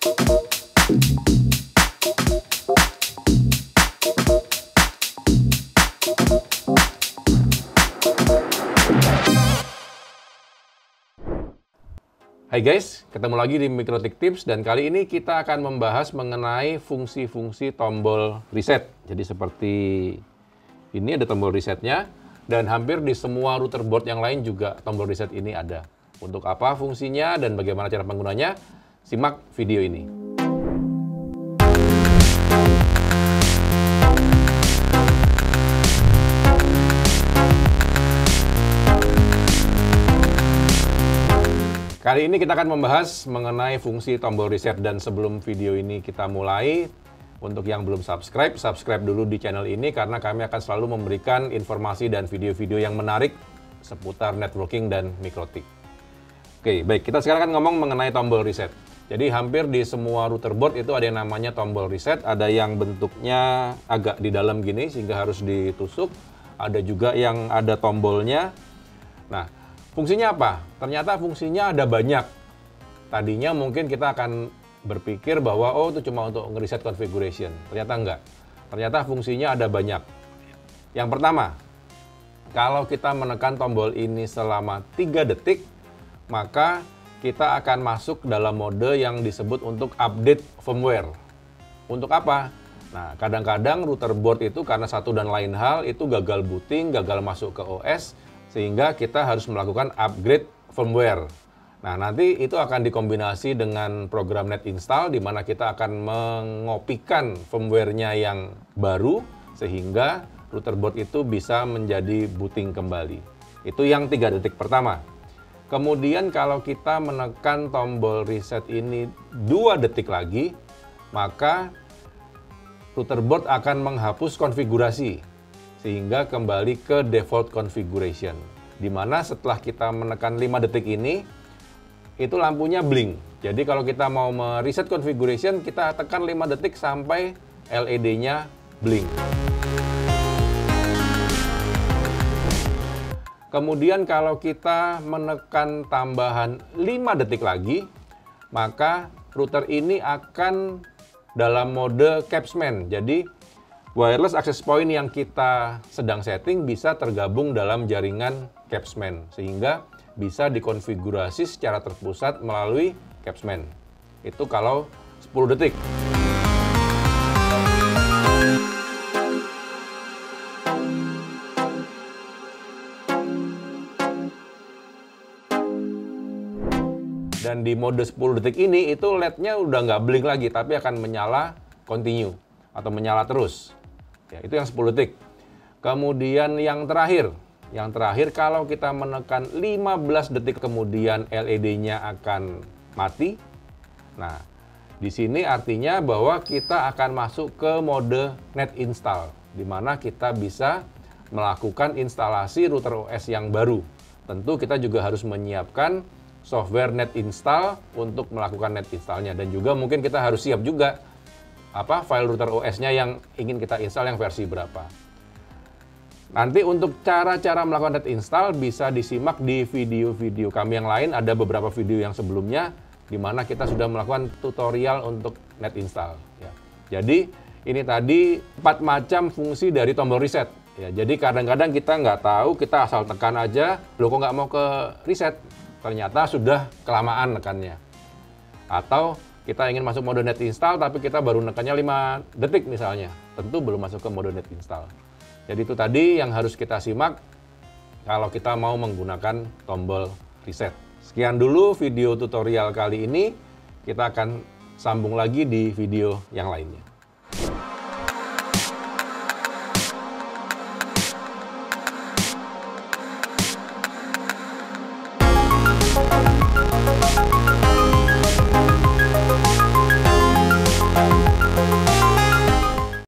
Hai guys, ketemu lagi di Mikrotik Tips dan kali ini kita akan membahas mengenai fungsi-fungsi tombol reset. Jadi seperti ini ada tombol resetnya dan hampir di semua router board yang lain juga tombol reset ini ada. Untuk apa fungsinya dan bagaimana cara penggunanya? Simak video ini. Kali ini kita akan membahas mengenai fungsi tombol reset dan sebelum video ini kita mulai, untuk yang belum subscribe, subscribe dulu di channel ini karena kami akan selalu memberikan informasi dan video-video yang menarik seputar networking dan mikrotik. Oke, baik. Kita sekarang akan ngomong mengenai tombol reset. Jadi hampir di semua router board itu ada yang namanya tombol reset, ada yang bentuknya agak di dalam gini sehingga harus ditusuk, ada juga yang ada tombolnya. Nah, Fungsinya apa? Ternyata fungsinya ada banyak. Tadinya mungkin kita akan berpikir bahwa oh itu cuma untuk ngereset configuration. Ternyata enggak. Ternyata fungsinya ada banyak. Yang pertama, kalau kita menekan tombol ini selama 3 detik, maka kita akan masuk dalam mode yang disebut untuk update firmware. Untuk apa? Nah, kadang-kadang router board itu karena satu dan lain hal itu gagal booting, gagal masuk ke OS, sehingga kita harus melakukan upgrade firmware. Nah, nanti itu akan dikombinasi dengan program net install di mana kita akan mengopikan firmware-nya yang baru sehingga router board itu bisa menjadi booting kembali. Itu yang tiga detik pertama. Kemudian kalau kita menekan tombol reset ini dua detik lagi, maka router board akan menghapus konfigurasi sehingga kembali ke default configuration. Di mana setelah kita menekan 5 detik ini, itu lampunya blink. Jadi kalau kita mau mereset configuration, kita tekan 5 detik sampai LED-nya blink. Kemudian kalau kita menekan tambahan 5 detik lagi, maka router ini akan dalam mode capsman. Jadi wireless access point yang kita sedang setting bisa tergabung dalam jaringan Capsman sehingga bisa dikonfigurasi secara terpusat melalui Capsman. Itu kalau 10 detik. Dan di mode 10 detik ini itu LED-nya udah nggak blink lagi tapi akan menyala continue atau menyala terus. Ya, itu yang 10 detik. Kemudian yang terakhir, yang terakhir kalau kita menekan 15 detik kemudian LED-nya akan mati. Nah, di sini artinya bahwa kita akan masuk ke mode net install di mana kita bisa melakukan instalasi router OS yang baru. Tentu kita juga harus menyiapkan software net install untuk melakukan net installnya dan juga mungkin kita harus siap juga apa file router OS-nya yang ingin kita install yang versi berapa. Nanti untuk cara-cara melakukan net install bisa disimak di video-video kami yang lain. Ada beberapa video yang sebelumnya di mana kita sudah melakukan tutorial untuk net install. Ya. Jadi ini tadi empat macam fungsi dari tombol reset. Ya, jadi kadang-kadang kita nggak tahu, kita asal tekan aja, lo kok nggak mau ke reset? Ternyata sudah kelamaan nekannya. Atau kita ingin masuk mode net install tapi kita baru nekannya 5 detik misalnya, tentu belum masuk ke mode net install. Jadi itu tadi yang harus kita simak kalau kita mau menggunakan tombol reset. Sekian dulu video tutorial kali ini, kita akan sambung lagi di video yang lainnya.